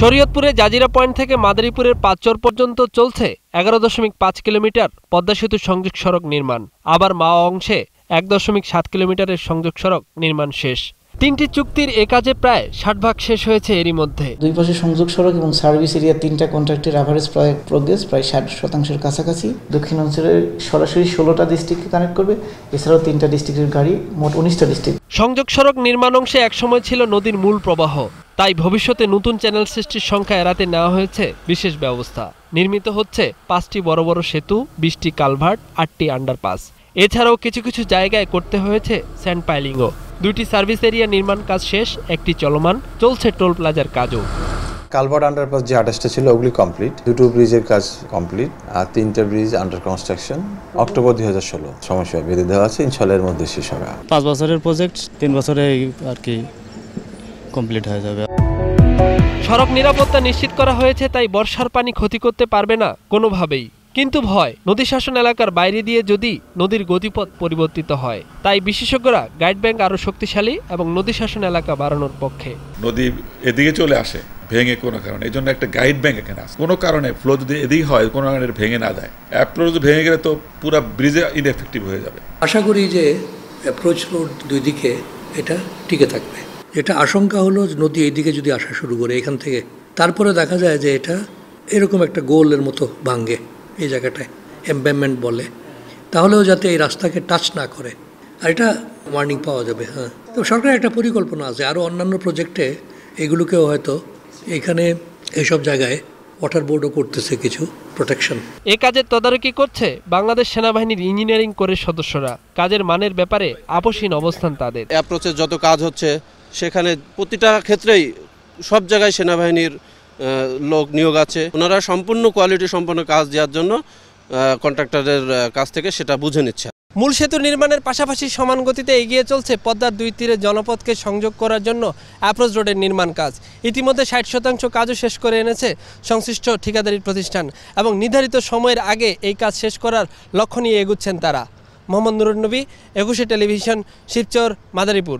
শরীয়তপুরে Jazeera point থেকে মাদারীপুরের পাঁচচর পর্যন্ত চলছে এগারো দশমিক পাঁচ কিলোমিটার পদ্মা সেতু সংযোগ সড়ক নির্মাণ। আবার মা অংশে এক দশমিক সাত কিলোমিটারের সংযোগ সড়ক নির্মাণ শেষ। তিনটি চুক্তির এ কাজে প্রায় ষাট ভাগ শেষ হয়েছে এরই মধ্যে। দুই পাশে সংযোগ সড়ক এবং সার্ভিস এরিয়া তিনটা কন্ট্রাক্টের অ্যাভারেজ প্রায় প্রোগ্রেস প্রায় ষাট শতাংশের কাছাকাছি। দক্ষিণ অঞ্চলের সরাসরি ষোলোটা ডিস্ট্রিক্টকে কানেক্ট করবে। এছাড়াও তিনটা ডিস্ট্রিক্টের গাড়ি মোট উনিশটা ডিস্ট্রিক্ট সংযোগ সড়ক নির্মাণ অংশে একসময় ছিল নদীর মূল প্রবাহ। তাই ভবিষ্যতে নতুন চ্যানেল সৃষ্টির সংখ্যা এড়াতে নেওয়া হয়েছে বিশেষ ব্যবস্থা। নির্মিত হচ্ছে পাঁচটি বড় বড় সেতু বিশটি কালভার্ট আটটি আন্ডারপাস। এছাড়াও কিছু কিছু জায়গায় করতে হয়েছে স্যান্ড পাইলিংও। দুইটি সার্ভিস এরিয়া নির্মাণ কাজ শেষ একটি চলমান চলছে টোল প্লাজার কাজও। কালভার্ট আন্ডারপাস যে আঠাশটা ছিল ওগুলি কমপ্লিট। দুটো ব্রিজের কাজ কমপ্লিট আর তিনটা ব্রিজ আন্ডার কনস্ট্রাকশন অক্টোবর দুই হাজার ষোলো সমস্যা বেঁধে দেওয়া আছে ইনশাল্লাহ এর মধ্যে শেষ হবে। পাঁচ বছরের প্রজেক্ট তিন বছরে আর কি কমপ্লিট হয়ে যাবে। সড়ক নিরাপত্তা নিশ্চিত করা হয়েছে তাই বর্ষার পানি ক্ষতি করতে পারবে না কোনোভাবেই। কিন্তু ভয় নদী শাসন এলাকার বাইরে দিয়ে যদি নদীর গতিপথ পরিবর্তিত হয় তাই বিশেষজ্ঞরা গাইড ব্যাংক আরও শক্তিশালী এবং নদী শাসন এলাকা বাড়ানোর পক্ষে। নদী এদিকে চলে আসে ভেঙে কোনো কারণে। এই জন্য একটা গাইড ব্যাংক এখানে আসে কোনো কারণে ফ্লো যদি এদিকে হয় কোনো কারণে ভেঙে না যায়। অ্যাপ্রো যদি ভেঙে গেলে তো পুরো ব্রিজে ইনএফেক্টিভ হয়ে যাবে। আশা করি যে অ্যাপ্রোচ রোড দুই দিকে এটা টিকে থাকবে। এটা আশঙ্কা হলো নদী এইদিকে যদি আসা শুরু করে এখান থেকে। তারপরে দেখা যায় যে এটা এরকম একটা গোলের মতো ভাঙ্গে এই জায়গাটায় এম্বেমেন্ট বলে। তাহলেও যাতে এই রাস্তাকে টাচ না করে। আর এটা ওয়ার্নিং পাওয়া যাবে হ্যাঁ। তো সরকারের একটা পরিকল্পনা আছে আরও অন্যান্য প্রজেক্টে এগুলোকেও হয়তো এখানে এসব জায়গায় ওয়াটার বোর্ডও করতেছে কিছু প্রোটেকশন এ কাজের তদারকি করছে বাংলাদেশ সেনাবাহিনীর ইঞ্জিনিয়ারিং কোরের সদস্যরা। কাজের মানের ব্যাপারে আপোষহীন অবস্থান তাদের। অ্যাপ্রোচের যত কাজ হচ্ছে সেখানে প্রতিটা ক্ষেত্রেই সব জায়গায় সেনাবাহিনীর লোক নিয়োগ আছে। ওনারা সম্পূর্ণ কোয়ালিটি সম্পন্ন কাজ দেওয়ার জন্য কন্ট্রাক্টরের কাছ থেকে সেটা বুঝে নিচ্ছে। মূল সেতু নির্মাণের পাশাপাশি সমান গতিতে এগিয়ে চলছে পদ্মার দুই তীরে জনপথকে সংযোগ করার জন্য অ্যাপ্রোচ রোডের নির্মাণ কাজ। ইতিমধ্যে ষাট শতাংশ কাজও শেষ করে এনেছে সংশ্লিষ্ট ঠিকাদারি প্রতিষ্ঠান এবং নির্ধারিত সময়ের আগে এই কাজ শেষ করার লক্ষ্য নিয়ে এগুচ্ছেন তারা। মোহাম্মদ নুরুন্নবী, একুশে টেলিভিশন শিবচর মাদারীপুর।